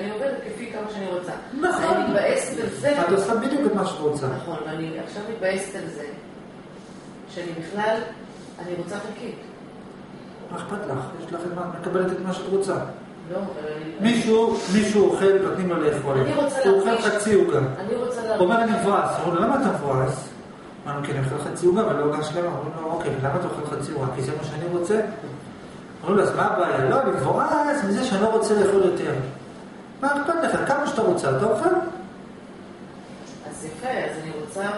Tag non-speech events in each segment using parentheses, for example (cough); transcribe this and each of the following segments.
אני עובדת כפי כמה שאני רוצה. נכון. אני מתבאסת על זה. את עושה בדיוק את מה שאת רוצה. נכון, ואני עכשיו מתבאסת על זה, שאני בכלל, אני רוצה חלקית. מה אכפת לך? יש לך את מקבלת את מה שאת רוצה. לא, אבל. מישהו, מישהו אוכל, נותנים לו לאכול. אני רוצה הוא אוכל להרגיש- חצי עוגה. אני רוצה להרגיש... אומר אני מבואס, אומרים למה אתה מבואס? אמרנו כן, אני אוכל חצי עוגה ולא עוגה שלמה, אומרים לו אוקיי, ולמה אתה אוכל חצי עוגה? כי זה מה שאני רוצה. אומרים לו אז מה הבעיה? לא, אני מבואס מזה שאני לא רוצה לאכול יותר. מה אכפת לך? כמה שאתה רוצה, אתה אוכל? אז יפה, אז אני רוצה...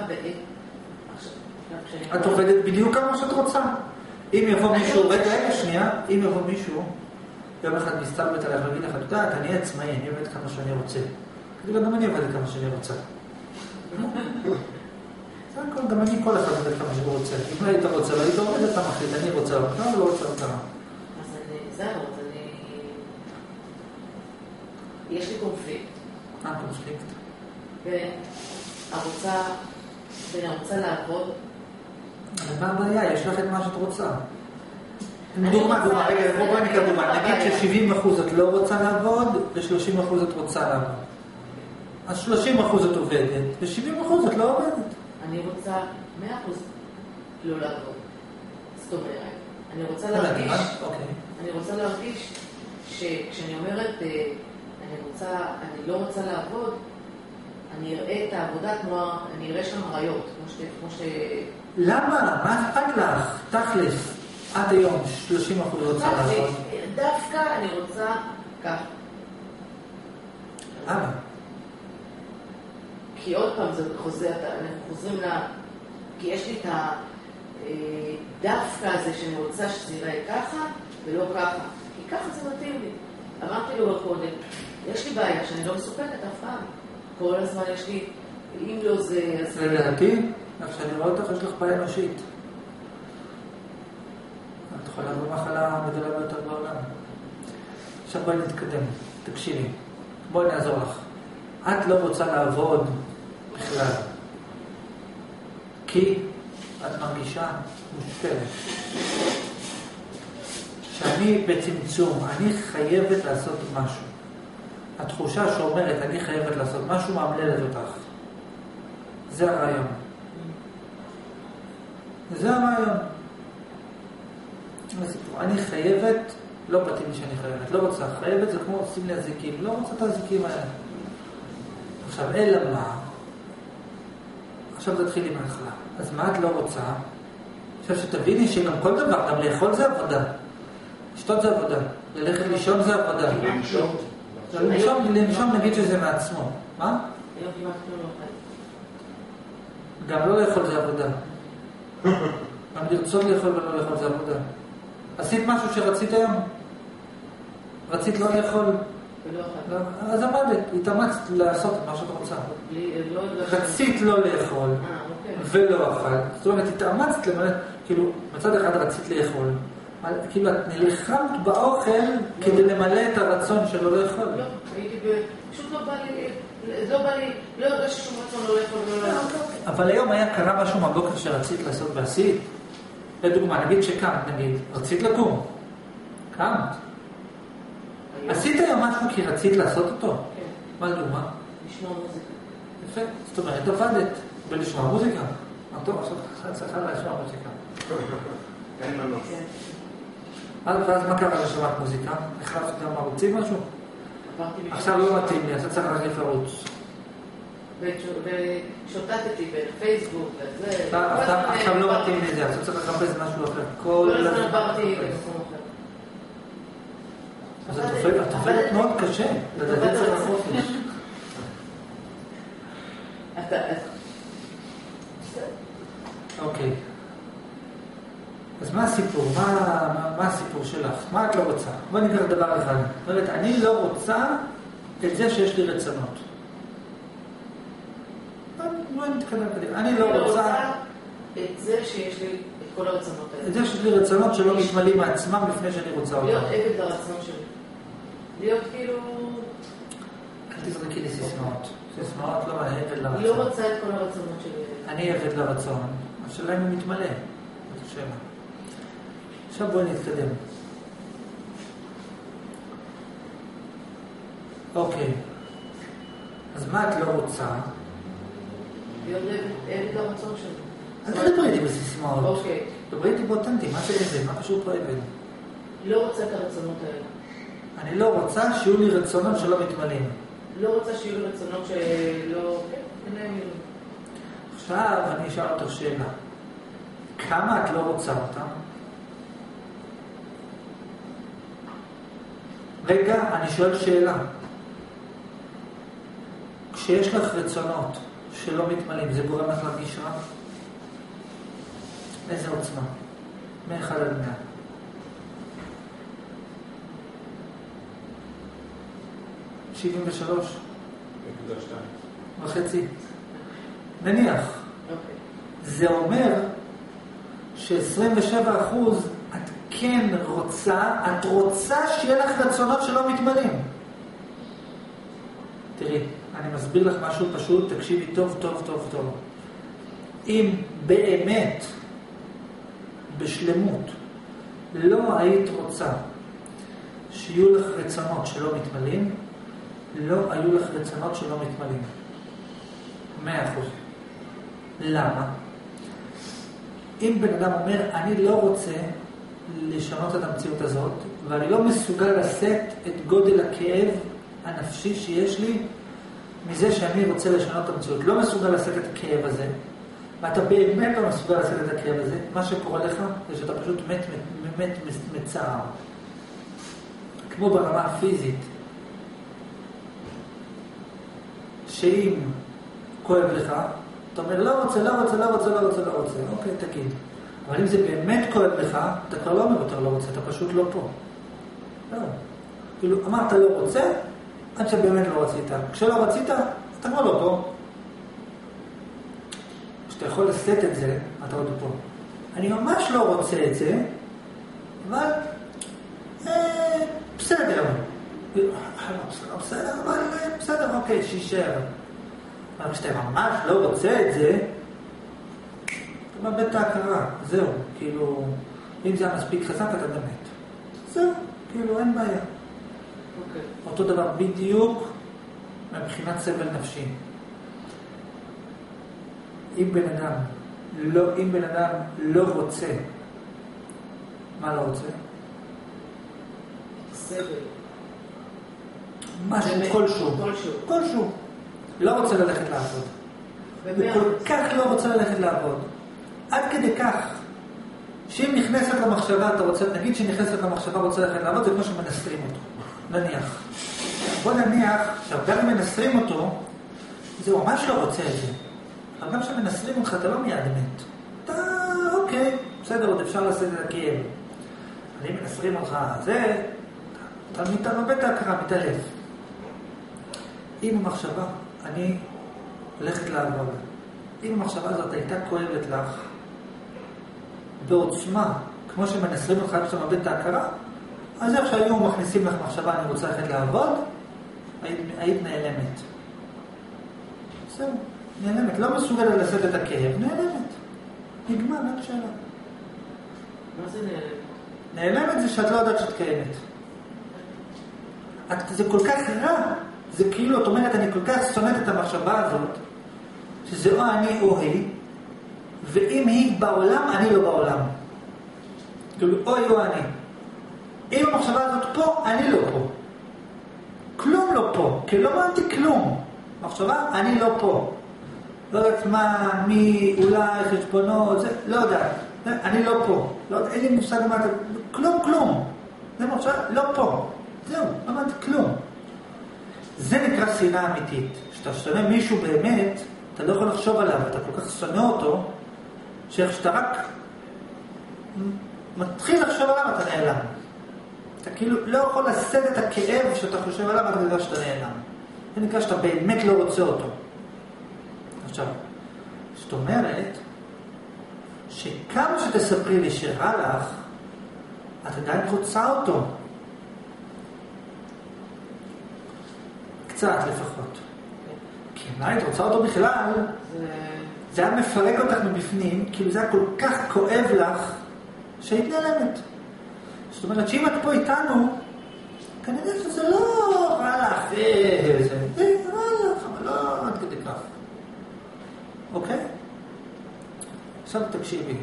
את עובדת בדיוק כמה שאת רוצה. אם יבוא מישהו, רוצה- רגע, רגע, שנייה, אם יבוא מישהו, יום אחד מסתלבט עליך ויגיד לך, את יודעת, אני עצמאי, אני עובד כמה שאני רוצה. תגיד לו, גם אני עובד כמה שאני רוצה. (laughs) זה הכל, גם אני, כל אחד עובד כמה שהוא רוצה. אם לא היית רוצה, לא היית עובד, אתה מחליט, אני רוצה לא רוצה אותך. אז אני... זהו. יש לי קונפליקט. מה הקונפליקט? והרוצה... ואני רוצה לעבוד. אבל מה הבעיה? יש לך את מה שאת רוצה. רוצה- דוגמה, רגע, בוא בואי דוגמה. מה נגיד הבעיה? ש-70% את לא רוצה לעבוד, ו-30% את רוצה לעבוד. אז 30% את עובדת, ו-70% את לא עובדת. אני רוצה 100% לא לעבוד. זאת אומרת, אני רוצה לא יודע, להרגיש... אוקיי. אני רוצה להרגיש שכשאני אומרת, אה, אני רוצה, אני לא רוצה לעבוד, אני אראה את העבודה כמו, אני אראה שם אריות, כמו ש... כמו ש... למה? מה אכפת לך? תכלס, עד היום 30% רוצה לעבוד. דווקא אני רוצה ככה. למה? כי עוד פעם זה חוזר, אנחנו חוזרים ל... כי יש לי את הדווקא הזה שאני רוצה שזה ייראה ככה ולא ככה. כי ככה זה מתאים לי. אמרתי לו קודם, יש לי בעיה שאני לא מסופקת אף פעם. כל הזמן יש לי, אם לא זה. לדעתי, איך שאני רואה אותך, יש לך בעיה אנושית. את יכולה לבוא מחלה הגדולה ביותר בעולם. עכשיו בואי נתקדם, תקשיבי. בואי נעזור לך. את לא רוצה לעבוד בכלל. כי את מרגישה מושפלת. שאני בצמצום, אני חייבת לעשות משהו. התחושה שאומרת אני חייבת לעשות משהו מאמללת אותך. זה הרעיון. זה הרעיון. אני חייבת, לא באתי לי שאני חייבת, לא רוצה. חייבת זה כמו עושים לי אזיקים, לא רוצה את האזיקים האלה. עכשיו, אלא מה? עכשיו תתחילי מההתחלה. אז מה את לא רוצה? עכשיו שתביני שגם כל דבר, גם לאכול זה עבודה. לשתות זה עבודה. ללכת לישון זה עבודה. לנשום. לנשום, נגיד שזה מעצמו. מה? לא. גם לא לאכול זה עבודה. (laughs) גם לרצות לאכול ולא לאכול זה עבודה. עשית משהו שרצית היום? רצית לא לאכול? לא, אז עמדת, התאמצת לעשות מה שאת רוצה. בלי, לא. רצית לא לאכול אה, אוקיי. ולא אכלת. זאת אומרת, התאמצת כאילו, מצד אחד רצית לאכול, כאילו את נלחמת באוכל כדי למלא את הרצון שלא לאכול. לא, הייתי ב... פשוט לא בא לי... לא בא לי... לא הרגשתי שום רצון לא לאכול ולא לאכול. אבל היום היה קרה משהו מהבוקר שרצית לעשות ועשית? לדוגמה, נגיד שקמת, נגיד, רצית לקום. קמת. עשית היום משהו כי רצית לעשות אותו? כן, מה לדוגמה? לשמוע מוזיקה. יפה. זאת אומרת, עבדת בלשמוע מוזיקה. מה טוב, עכשיו צריכה לשמוע מוזיקה. אין מנוס. אז ואז מה קרה לשמעת מוזיקה? החלפת גם ערוצים משהו? עכשיו לא מתאים לי, אז אתה צריך להחליף ערוץ. ושו- ושוטטתי בפייסבוק וזה. עכשיו לא מתאים לי זה, עכשיו צריך לחפש משהו אחר. כל הזמן עברתי. למקום אחר. אז את עובדת מאוד קשה, לדעתי צריך חופש. (laughs) אתה... אוקיי. אז מה הסיפור? מה, מה, מה הסיפור שלך? מה את לא רוצה? בואי ניקח דבר אחד. זאת אומרת, אני לא רוצה את זה שיש לי רצונות. בואי נתקדם קדימה. אני לא רוצה את זה שיש לי את כל הרצונות את האלה. זה שיש לי רצונות שלא מתמלאים מעצמם לפני שאני רוצה להיות אותם. עבד לרצון שלי. להיות כאילו... אל תזרקי לי סיסמאות. סיסמאות לא עבד אני לא לרצון. רוצה את כל הרצונות שלי. אני עבד לרצון. השאלה אם הוא מתמלא. זאת השאלה. עכשיו בואי נתקדם. אוקיי. אז מה את לא רוצה? להיות עבד לרצון שלו. אל תדברי איתי בסיסמאות. אוקיי. דברי איתי באותנטי, מה זה איזה? מה קשור פה עבד? לא רוצה את הרצונות האלה. אני לא רוצה שיהיו לי רצונות שלא מתמלאים. לא רוצה שיהיו לי רצונות שלא... כן, אין. עכשיו אני אשאל אותך שאלה. כמה את לא רוצה אותם? רגע, אני שואל שאלה. כשיש לך רצונות שלא מתמלאים, זה גורם לך להרגיש רע? איזה עוצמה? מ-1 עד 100. שבעים ושלוש נקודה שתיים. וחצי. נניח. אוקיי. זה אומר ש-27% את כן רוצה, את רוצה שיהיה לך רצונות שלא מתמלאים. תראי, אני מסביר לך משהו פשוט, תקשיבי טוב, טוב, טוב, טוב. אם באמת, בשלמות, לא היית רוצה שיהיו לך רצונות שלא מתמלאים, לא היו לך רצונות שלא מתמלאים. מאה אחוז. למה? אם בן אדם אומר, אני לא רוצה לשנות את המציאות הזאת, ואני לא מסוגל לשאת את גודל הכאב הנפשי שיש לי מזה שאני רוצה לשנות את המציאות. לא מסוגל לשאת את הכאב הזה, ואתה באמת לא מסוגל לשאת את הכאב הזה, מה שקורה לך זה שאתה פשוט מת, מת, מת מצער. כמו ברמה הפיזית, שאם כואב לך, אתה אומר, לא רוצה, לא רוצה, לא רוצה, לא רוצה, לא רוצה, אוקיי, תגיד. אבל אם זה באמת כואב לך, אתה כבר לא אומר יותר לא רוצה, אתה פשוט לא פה. לא. כאילו, אמרת לא רוצה, עד שבאמת לא רצית. כשלא רצית, אתה כבר לא פה. כשאתה יכול לשאת את זה, אתה עוד פה. אני ממש לא רוצה את זה, אבל אה, בסדר. בסדר, אבל אה, בסדר, אוקיי, שישאר. אבל כשאתה ממש לא רוצה את זה, מאבד את ההכרה, זהו, כאילו, אם זה היה מספיק חזק, אתה גם מת. זהו, כאילו, אין בעיה. אוקיי. אותו דבר בדיוק מבחינת סבל נפשי. אם בן אדם לא, אם בן אדם לא רוצה, מה לא רוצה? סבל. משהו כלשהו. כלשהו. כלשהו. לא רוצה ללכת לעבוד. הוא כל. כך לא רוצה ללכת לעבוד. עד כדי כך, שאם נכנסת למחשבה, אתה רוצה, נגיד שנכנסת למחשבה רוצה ללכת לעבוד, זה כמו שמנסרים אותו. נניח. בוא נניח שהרבה מנסרים אותו, זה ממש לא רוצה את זה. אבל גם כשמנסרים אותך, אתה לא מיד מת. אתה, אוקיי, בסדר, עוד אפשר לעשות את הכאב. אבל אם מנסרים אותך, זה, אתה מאבד את ההכרה, מתעלף. אם המחשבה, אני הולכת לעבוד, אם המחשבה הזאת הייתה כואבת לך בעוצמה, כמו שמנסרים אותך עד שאתה מאבד את ההכרה, אז איך שהיו מכניסים לך מחשבה, אני רוצה ללכת לעבוד, היית, היית נעלמת. זהו, נעלמת. לא מסוגלת לשאת את הכאב, נעלמת. נגמר, אין שאלה. מה זה נעלם? נעלמת זה שאת לא יודעת שאת קיימת. את, זה כל כך רע, זה כאילו, את אומרת, אני כל כך שונאת את המחשבה הזאת, שזה או אני או היא, ואם היא בעולם, אני לא בעולם. כאילו, או היא או אני. אם המחשבה הזאת פה, אני לא פה. כלום לא פה, כי לא הבנתי כלום. מחשבה, אני לא פה. לא יודעת מה, מי, אולי, חשבונות, זה, לא יודעת. אני לא פה. לא, יודע, אין לי מושג מה אתה... כלום, כלום. זה מחשבה, לא פה. זהו, לא הבנתי כלום. זה נקרא שנאה אמיתית. כשאתה שונא מישהו באמת, אתה לא יכול לחשוב עליו, אתה כל כך שונא אותו, שאיך שאתה רק מתחיל לחשוב עליו, אתה נעלם. אתה כאילו לא יכול לשאת את הכאב שאתה חושב עליו, אתה יודע שאתה נעלם. זה נקרא שאתה באמת לא רוצה אותו. עכשיו, זאת אומרת, שכמה שתספרי לי שרע לך, את עדיין רוצה אותו. קצת לפחות. כי אם היית רוצה אותו בכלל, זה... זה היה מפרק אותך מבפנים, כאילו זה היה כל כך כואב לך, שהיית נעלמת. זאת אומרת שאם את פה איתנו, כנראה שזה לא וואלה, וזה, וואלה, אבל לא עד כדי כך. אוקיי? עכשיו תקשיבי,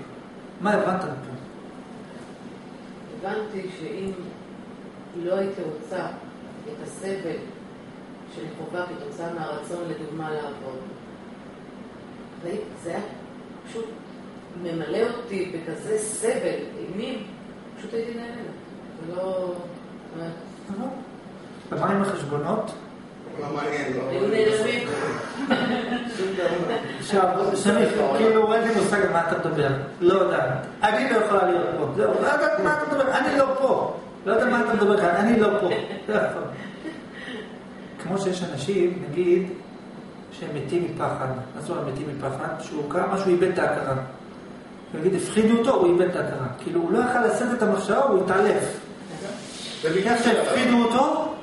מה הבנת מפה? הבנתי שאם לא הייתי רוצה את הסבל שאני חווה כתוצאה מהרצון, לדוגמה, לעבוד, זה היה פשוט ממלא אותי בכזה סבל, אימים, פשוט הייתי נהנית. ולא... ומה עם החשבונות? לא מעניין, לא... עכשיו, שני, כאילו אין לי מושג על מה אתה מדבר, לא יודעת. אני לא יכולה להיות פה, זהו, לא יודעת מה אתה מדבר, אני לא פה. לא יודע מה אתה מדבר כאן, אני לא פה. כמו שיש אנשים, נגיד, שהם מתים מפחד. מה זאת אומרת מתים מפחד? שהוא קרה משהו, איבד את ההכרה. נגיד, הפחידו אותו, הוא איבד את ההכרה. כאילו, הוא לא יכל לשאת את המחשבה, הוא התעלף. ובגלל שהפחידו אותו,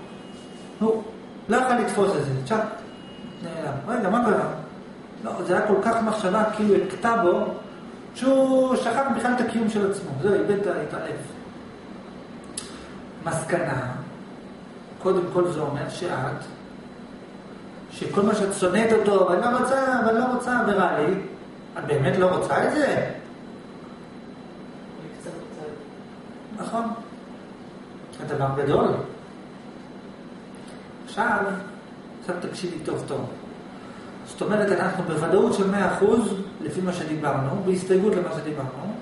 הוא לא יכל לתפוס את זה. צ'אק, נעלם. רגע, מה קרה? לא, זה היה כל כך מחשבה, כאילו הכתה בו, שהוא שכח בכלל את הקיום של עצמו. זהו, איבד את ההתעלף. מסקנה, קודם כל זה אומר שאת, שכל מה שאת שונאת אותו, ואני לא רוצה, ואני לא רוצה, ורע לי, את באמת לא רוצה את זה? נכון. זה דבר גדול. עכשיו, עכשיו תקשיבי טוב טוב. זאת אומרת, אנחנו בוודאות של 100% לפי מה שדיברנו, בהסתייגות למה שדיברנו,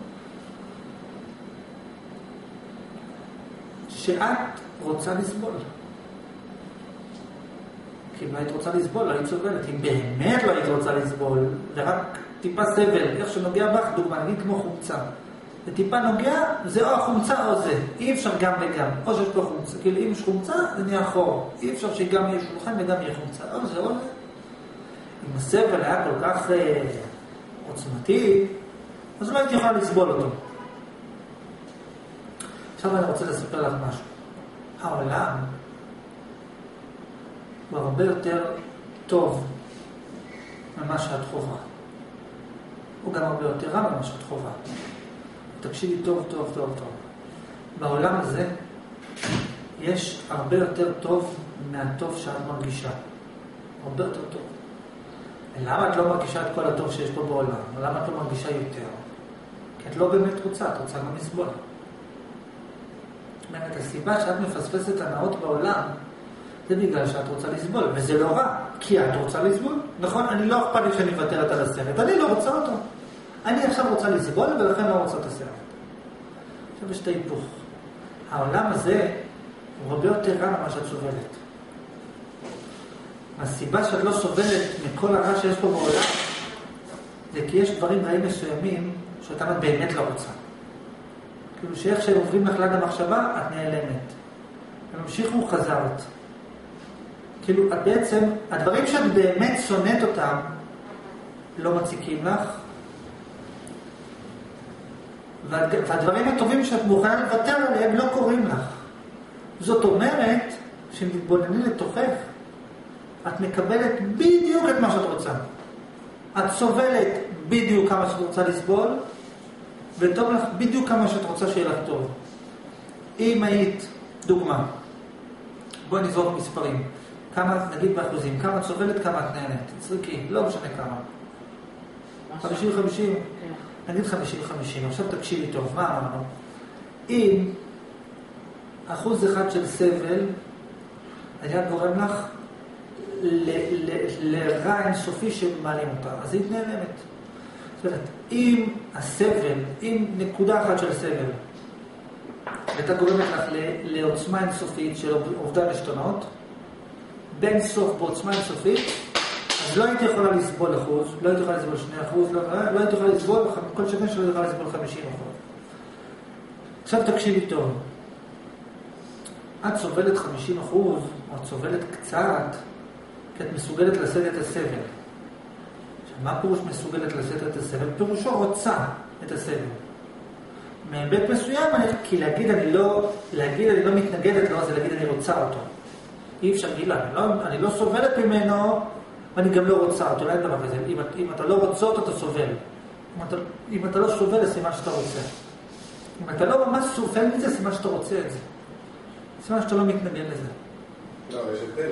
שאת רוצה לסבול. כי אם היית רוצה לסבול, לא היית סובלת. אם באמת לא היית רוצה לסבול, ורק טיפה סבל, איך שנוגע בך, דוגמה, נגיד כמו חומצה. זה טיפה נוגע, זה או החומצה או זה. אי אפשר גם וגם. או שיש פה חומצה. כאילו אם יש חומצה, זה נהיה חור. אי אפשר שגם יהיה שולחן וגם יהיה חומצה. או זה או זה. אם הסבל היה כל כך אה, עוצמתי, אז לא הייתי יכולה לסבול אותו. עכשיו אני רוצה לספר לך משהו. העולם הוא הרבה יותר טוב ממה שאת חובה. הוא גם הרבה יותר רע ממה שאת חובה. תקשיבי טוב, טוב, טוב, טוב. בעולם הזה יש הרבה יותר טוב מהטוב שאת מרגישה. הרבה יותר טוב. למה את לא מרגישה את כל הטוב שיש פה בעולם? למה את לא מרגישה יותר? כי את לא באמת רוצה, את רוצה גם לסבול. זאת אומרת, הסיבה שאת מפספסת הנאות בעולם, זה בגלל שאת רוצה לסבול, וזה לא רע, כי את רוצה לסבול. נכון? אני לא אכפת לי שאני מוותרת על הסרט, אני לא רוצה אותו. אני עכשיו רוצה לסבול, ולכן לא רוצה את הסרט. עכשיו יש את ההיפוך. העולם הזה הוא הרבה יותר רע ממה שאת סובלת. הסיבה שאת לא סובלת מכל הרע שיש פה בעולם, זה כי יש דברים רעים מסוימים שאותם את באמת לא רוצה. כאילו שאיך שהם עוברים לך ליד המחשבה, את נעלמת. הם המשיכו, חזרת. כאילו, את בעצם, הדברים שאת באמת שונאת אותם, לא מציקים לך, והדברים הטובים שאת מוכנה לוותר עליהם לא קורים לך. זאת אומרת, שאם תתבונני לתוכך, את מקבלת בדיוק את מה שאת רוצה. את סובלת בדיוק כמה שאת רוצה לסבול, וטוב לך בדיוק כמה שאת רוצה שיהיה לך טוב. אם היית, דוגמה, בואי נזרוק מספרים. כמה, נגיד באחוזים, כמה את סובלת, כמה את נהנית. תצריקי, לא משנה כמה. 50-50? כן. נגיד 50-50. עכשיו תקשיבי טוב, מה אמרנו? אם אחוז אחד של סבל היה גורם לך לרע אינסופי שמעלים אותה, אז היית נעלמת. זאת אומרת, אם הסבל, אם נקודה אחת של סבל הייתה גורמת לך לעוצמה אינסופית של אובדן עשתונות, בין סוף בעוצמה אינסופית, אז לא הייתי יכולה לסבול אחוז, לא הייתי יכולה לסבול שני אחוז, לא, לא הייתי יכולה לסבול, כל שכן שלא הייתי יכולה לסבול חמישים אחוז. עכשיו תקשיבי טוב. את סובלת חמישים אחוז, או את סובלת קצת, כי את מסוגלת לשאת את הסבל. עכשיו, מה פירוש מסוגלת לשאת את הסבל? פירושו רוצה את הסבל. מהיבט מסוים, כי להגיד אני לא, להגיד אני לא מתנגדת לו, זה להגיד אני רוצה אותו. אי אפשר להגיד לה, אני לא, אני לא סובלת ממנו, ואני גם לא רוצה אותו, אין דבר כזה. אם, אם אתה לא רוצה אותו, אתה סובל. אם אתה, אם אתה לא סובל, זה סימן שאתה רוצה. אם אתה לא ממש סובל מזה, סימן שאתה רוצה את זה. סימן שאתה לא מתנגד לזה. לא, יש הבדל.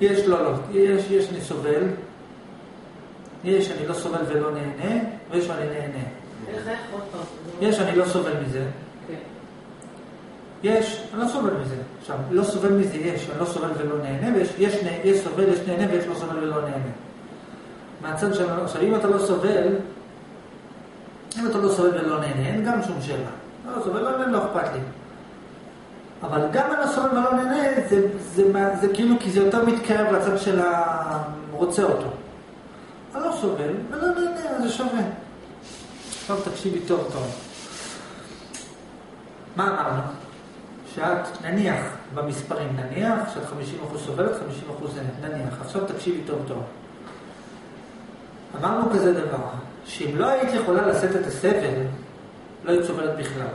יש, לא, לא, יש, יש אני סובל, יש אני לא סובל ולא נהנה, ויש אני נהנה. איך, איך, עוד פעם. יש אני לא סובל מזה. יש, אני לא סובל מזה. עכשיו, לא סובל מזה יש, אני לא סובל ולא נהנה, ויש יש, יש סובל, יש נהנה, ויש לא סובל ולא נהנה. מהצד שלנו, עכשיו, אם אתה לא סובל, אם אתה לא סובל ולא נהנה, אין גם שום שאלה. לא סובל, לא נהנה, לא אכפת לי. אבל גם אני לא סובל ולא נהנה, זה, זה, מה- זה כאילו, כי זה יותר מתקרב לצד של הרוצה אותו. אני לא סובל ולא נהנה, זה שווה. עכשיו תקשיבי טוב טוב. מה אמרנו? שאת, נניח, במספרים, נניח שאת 50% סובלת, 50% נהנית, נניח. עכשיו תקשיבי טוב טוב. אמרנו כזה דבר, שאם לא היית יכולה לשאת את הסבל, לא היית סובלת בכלל.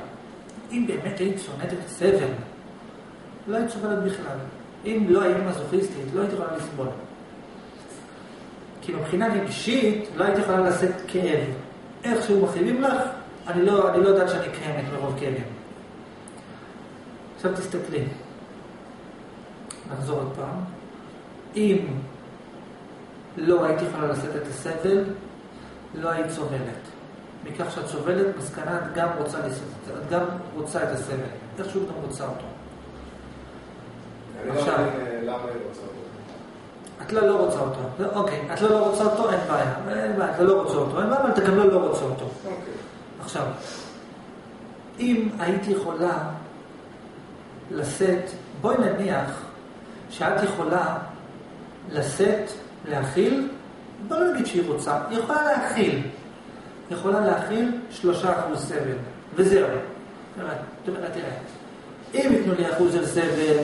אם באמת היית שונאת את הסבל, לא היית סובלת בכלל. אם לא היית מזוכיסטית, לא היית יכולה לסבול. כי מבחינה רגשית, לא היית יכולה לשאת כאב. איכשהו מכאיבים לך, אני לא, אני לא יודעת שאני קיימת מרוב כאבים. עכשיו תסתכלי. נחזור עוד פעם. אם לא היית יכולה לשאת את הסבל, לא היית סובלת. מכך שאת סובלת, מסקנה את גם רוצה לשאת את זה, את גם רוצה את הסבל. איכשהו גם רוצה אותו. לא עכשיו. אה, למה היא רוצה אותו. את לא לא רוצה אותו. לא, אוקיי, את לא לא רוצה אותו, אין בעיה. אין בעיה, את לא לא רוצה אותו. אין בעיה, אבל אתה גם לא לא רוצה אותו. אוקיי. עכשיו, אם היית יכולה לשאת, בואי נניח שאת יכולה לשאת, להכיל, בוא לא נגיד שהיא רוצה, היא יכולה להכיל. היא יכולה להכיל שלושה אחוז סבל, וזהו. תראה, תראה. אם ייתנו לי אחוז של סבל,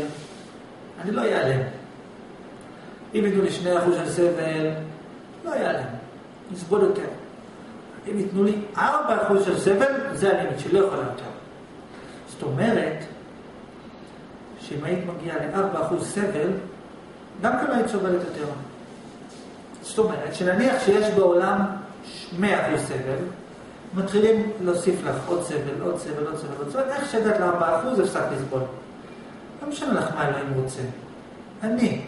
אני לא אעלם. אם ייתנו לי שני אחוז של סבל, לא אעלם. נסבול יותר. אם ייתנו לי 4% של סבל, זה הלימיט שלי, לא יכולה יותר. זאת אומרת, שאם היית מגיעה ל-4% סבל, גם כן היית סובלת יותר. זאת אומרת, שנניח שיש בעולם 100% סבל, מתחילים להוסיף לך עוד סבל, עוד סבל, עוד סבל, עוד סבל, איך שהגעת ל-4% הפסקת לסבול. לא משנה לך מה אלוהים רוצה. אני.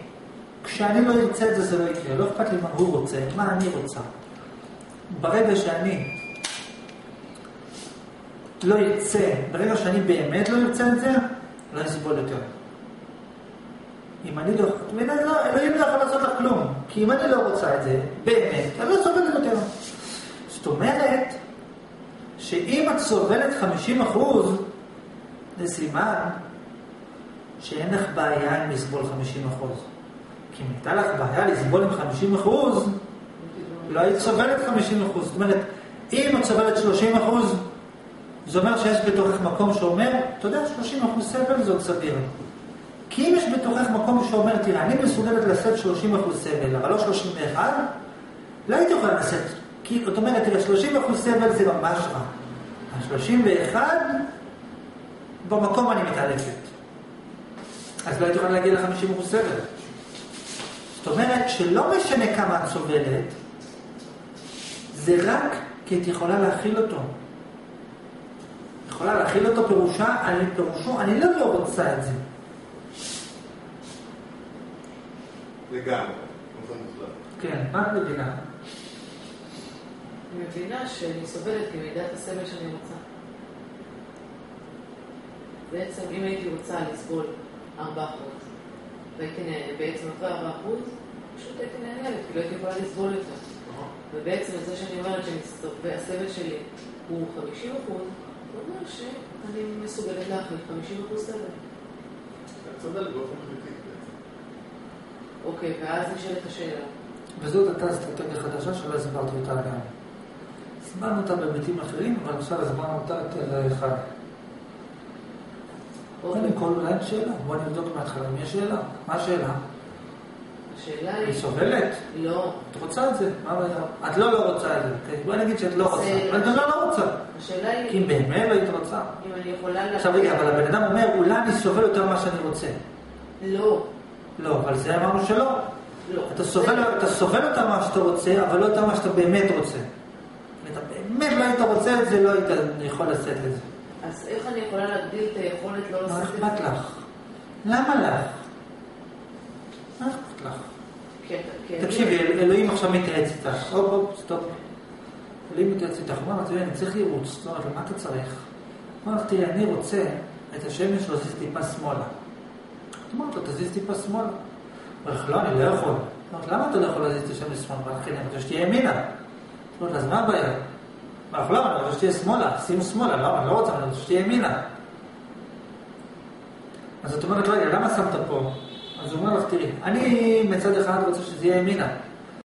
כשאני לא ארצה את זה, זה לא יקרה. לא אכפת לי מה הוא רוצה, מה אני רוצה. ברגע שאני לא ארצה, ברגע שאני באמת לא ארצה את זה, לא אסבול יותר. אם אני לא, לא, אלוהים לא יכול לעשות לך כלום. כי אם אני לא רוצה את זה, באמת, אני לא סובלת יותר. זאת אומרת, שאם את סובלת 50 אחוז, זה סימן שאין לך בעיה עם לסבול 50 אחוז. כי אם הייתה לך בעיה לסבול עם 50 אחוז, לא היית סובלת 50 אחוז. זאת אומרת, אם את סובלת 30 אחוז, זה אומר שיש בתוכך מקום שאומר, אתה יודע, 30 אחוז סבל זה עוד סביר. כי אם יש בתוכך מקום שאומר, תראה, אני מסוגלת לשאת 30 אחוז סבל, אבל לא 31, לא הייתי יכולה לשאת. כי, זאת אומרת, תראה, 30 אחוז סבל זה ממש רע. ה-31, במקום אני מתעלפת. אז לא הייתי יכולה להגיע ל-50 אחוז סבל. זאת אומרת שלא משנה כמה את סובלת, זה רק כי את יכולה להכיל אותו. יכולה להכיל אותו פירושה, אני פירושו, אני לא לא רוצה את זה. לגמרי. באופן מוחלט. כן, מה את מבינה? אני מבינה שאני סובלת כמידת הסבל שאני רוצה. בעצם, אם הייתי רוצה לסבול 4%, והייתי נהנה, בעצם אחרי 4%, פשוט הייתי נהנית, כי לא הייתי יכולה לסבול יותר. ובעצם זה שאני אומרת שהסבל שלי הוא 50 אחוז, זה אומר שאני מסוגלת להכיל 50 אחוז סבל. את צודקת באופן חלקי. אוקיי, ואז נשאלת השאלה. וזאת הייתה אסטרטגיה חדשה שלא הסברתי אותה גם. הסברנו אותה בהיבטים אחרים, אבל עכשיו הסברנו אותה יותר אחד. קודם אוקיי. כל, אולי אין שאלה. בואי נבדוק מההתחלה אם יש שאלה. מה השאלה? השאלה היא היא... סובלת? לא. את רוצה את זה? מה הבעיה? את לא לא רוצה את זה. אוקיי? בואי נגיד שאת לא רוצה. אבל את לא לא רוצה. השאלה כי היא... אם באמת לא היית רוצה. אם אני יכולה... לה- עכשיו רגע, אבל הבן אדם אומר, אולי אני סובל יותר ממה שאני רוצה. לא. לא, אבל זה אמרנו שלא. לא. אתה סובל, אתה סובל יותר ממה שאתה רוצה, אבל לא יותר ממה שאתה באמת רוצה. אם אתה באמת לא היית רוצה את זה, לא היית יכול לשאת את זה. אז איך אני יכולה להגדיל את היכולת לא מה לעשות את אכפת זה? לך? למה לך? מה אכפת לך? אתה- כי- תקשיבי, אל- אלוהים עכשיו מתייעץ איתך. הופ, הופ, stop. אלוהים מתייעץ איתך. הוא אומר תראי, אני צריך ייעוץ. זאת אומרת, מה אתה צריך? הוא אומר תראי, אני רוצה את השמש להזיז טיפה שמאלה. את אומרת לו, תזיז טיפה שמאלה. הוא אומר לא, אני לא יכול. אומרת, למה אתה לא יכול להזיז את השמש שמאלה? הוא אומר "כן, אני רוצה שתהיה ימינה. היא אומרת לה, אז מה הבעיה? הוא אומר לך, לא, אני רוצה שתהיה שמאלה, שים שמאלה. לא, אני לא רוצה, אני רוצה שתהיה ימינה. אז את אומרת, רגע, למה שמת פה? אז הוא אומר לך, תראי, אני מצד אחד רוצה שזה יהיה ימינה.